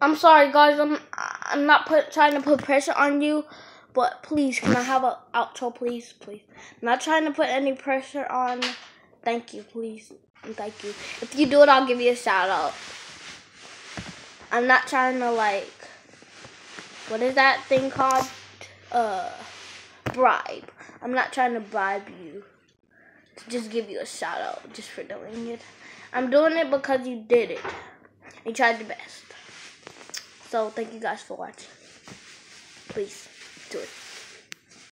I'm sorry, guys. I'm I'm not put, trying to put pressure on you, but please, can I have an outro, please, please? I'm not trying to put any pressure on. Thank you, please, and thank you. If you do it, I'll give you a shout out. I'm not trying to like, what is that thing called? Uh, bribe. I'm not trying to bribe you. To just give you a shout out just for doing it. I'm doing it because you did it. You tried the best. So thank you guys for watching. Please do it.